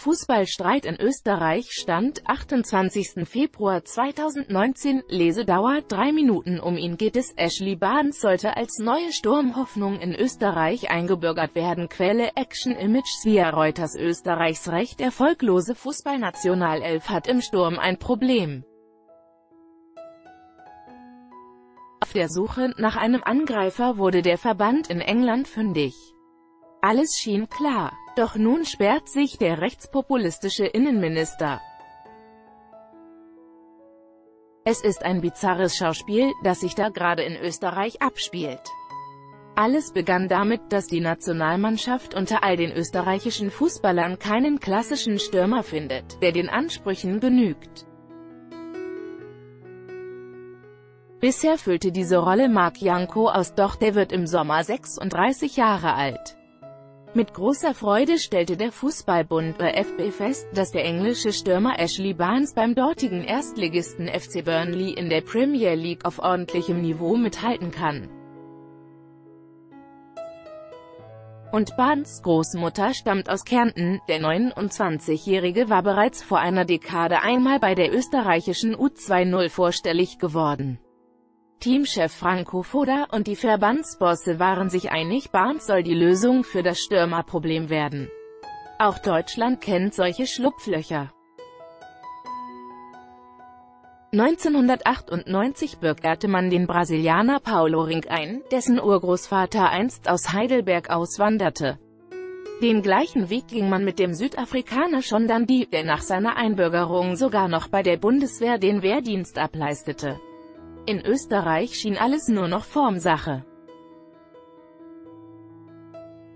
Fußballstreit in Österreich Stand, 28. Februar 2019, Lesedauer 3 Minuten Um ihn geht es, Ashley Barnes sollte als neue Sturmhoffnung in Österreich eingebürgert werden Quelle Action Images via Reuters Österreichs recht erfolglose Fußballnationalelf hat im Sturm ein Problem. Auf der Suche nach einem Angreifer wurde der Verband in England fündig. Alles schien klar. Doch nun sperrt sich der rechtspopulistische Innenminister. Es ist ein bizarres Schauspiel, das sich da gerade in Österreich abspielt. Alles begann damit, dass die Nationalmannschaft unter all den österreichischen Fußballern keinen klassischen Stürmer findet, der den Ansprüchen genügt. Bisher füllte diese Rolle Marc Janko aus, doch der wird im Sommer 36 Jahre alt. Mit großer Freude stellte der Fußballbund ÖFB fest, dass der englische Stürmer Ashley Barnes beim dortigen Erstligisten FC Burnley in der Premier League auf ordentlichem Niveau mithalten kann. Und Barnes Großmutter stammt aus Kärnten, der 29-Jährige war bereits vor einer Dekade einmal bei der österreichischen U20 vorstellig geworden. Teamchef Franco Foda und die Verbandsbosse waren sich einig, Barnes soll die Lösung für das Stürmerproblem werden. Auch Deutschland kennt solche Schlupflöcher. 1998 bürgerte man den Brasilianer Paulo Rink ein, dessen Urgroßvater einst aus Heidelberg auswanderte. Den gleichen Weg ging man mit dem Südafrikaner Sean Dundee, der nach seiner Einbürgerung sogar noch bei der Bundeswehr den Wehrdienst ableistete. In Österreich schien alles nur noch Formsache.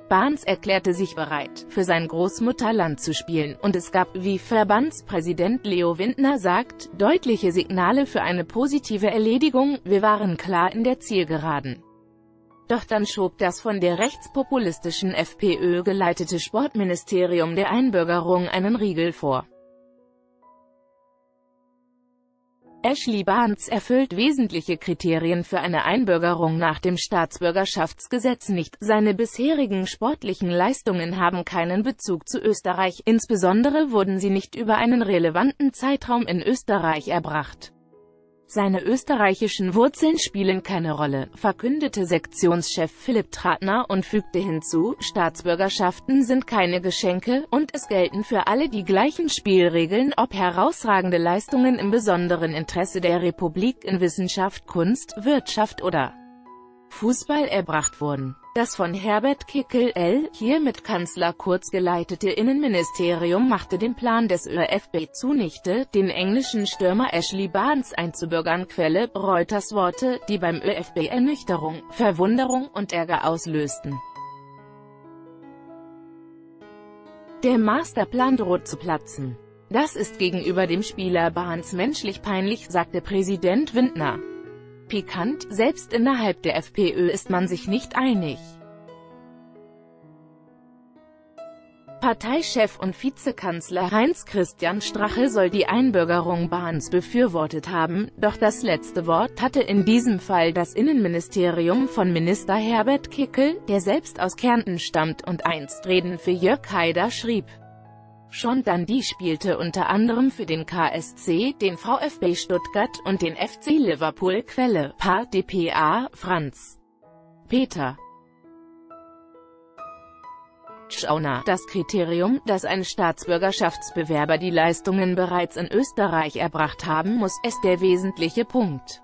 Barnes erklärte sich bereit, für sein Großmutterland zu spielen, und es gab, wie Verbandspräsident Leo Windner sagt, deutliche Signale für eine positive Erledigung, wir waren klar in der Zielgeraden. Doch dann schob das von der rechtspopulistischen FPÖ geleitete Sportministerium der Einbürgerung einen Riegel vor. Ashley Barnes erfüllt wesentliche Kriterien für eine Einbürgerung nach dem Staatsbürgerschaftsgesetz nicht. Seine bisherigen sportlichen Leistungen haben keinen Bezug zu Österreich, insbesondere wurden sie nicht über einen relevanten Zeitraum in Österreich erbracht. Seine österreichischen Wurzeln spielen keine Rolle, verkündete Sektionschef Philipp Tratner und fügte hinzu, Staatsbürgerschaften sind keine Geschenke, und es gelten für alle die gleichen Spielregeln, ob herausragende Leistungen im besonderen Interesse der Republik in Wissenschaft, Kunst, Wirtschaft oder Fußball erbracht wurden. Das von Herbert Kickel L. hier mit Kanzler Kurz geleitete Innenministerium machte den Plan des ÖFB zunichte, den englischen Stürmer Ashley Barnes einzubürgern Quelle, Reuters Worte, die beim ÖFB Ernüchterung, Verwunderung und Ärger auslösten. Der Masterplan droht zu platzen. Das ist gegenüber dem Spieler Barnes menschlich peinlich, sagte Präsident Windner. Pikant, selbst innerhalb der FPÖ ist man sich nicht einig. Parteichef und Vizekanzler Heinz-Christian Strache soll die Einbürgerung Bahns befürwortet haben, doch das letzte Wort hatte in diesem Fall das Innenministerium von Minister Herbert Kickel, der selbst aus Kärnten stammt und einst Reden für Jörg Haider schrieb. Sean Dundee spielte unter anderem für den KSC, den VfB Stuttgart und den FC Liverpool Quelle, Paar dpa, Franz. Peter. Schauner. Das Kriterium, dass ein Staatsbürgerschaftsbewerber die Leistungen bereits in Österreich erbracht haben muss, ist der wesentliche Punkt.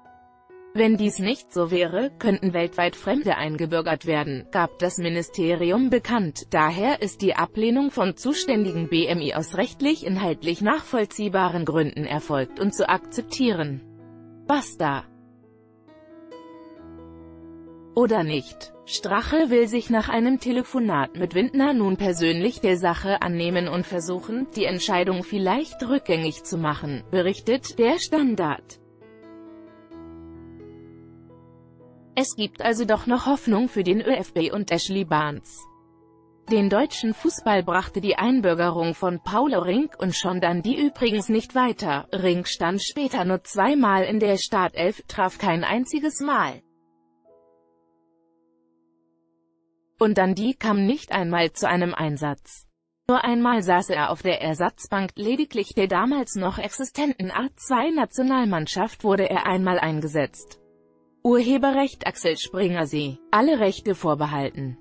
Wenn dies nicht so wäre, könnten weltweit Fremde eingebürgert werden, gab das Ministerium bekannt. Daher ist die Ablehnung von zuständigen BMI aus rechtlich-inhaltlich nachvollziehbaren Gründen erfolgt und zu akzeptieren. Basta. Oder nicht? Strache will sich nach einem Telefonat mit Windner nun persönlich der Sache annehmen und versuchen, die Entscheidung vielleicht rückgängig zu machen, berichtet der Standard. Es gibt also doch noch Hoffnung für den ÖFB und Ashley Barnes. Den deutschen Fußball brachte die Einbürgerung von Paulo Rink und schon dann die übrigens nicht weiter. Rink stand später nur zweimal in der Startelf, traf kein einziges Mal. Und dann die kam nicht einmal zu einem Einsatz. Nur einmal saß er auf der Ersatzbank, lediglich der damals noch existenten A2-Nationalmannschaft wurde er einmal eingesetzt. Urheberrecht Axel Springer See. Alle Rechte vorbehalten.